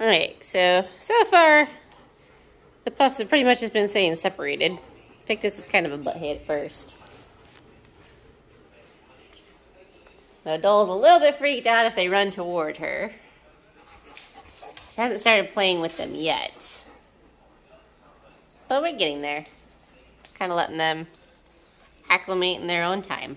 Alright, so, so far, the pups have pretty much just been staying separated. Pictus was kind of a butthead at first. The Dhole's a little bit freaked out if they run toward her. She hasn't started playing with them yet. But we're getting there. Kind of letting them acclimate in their own time.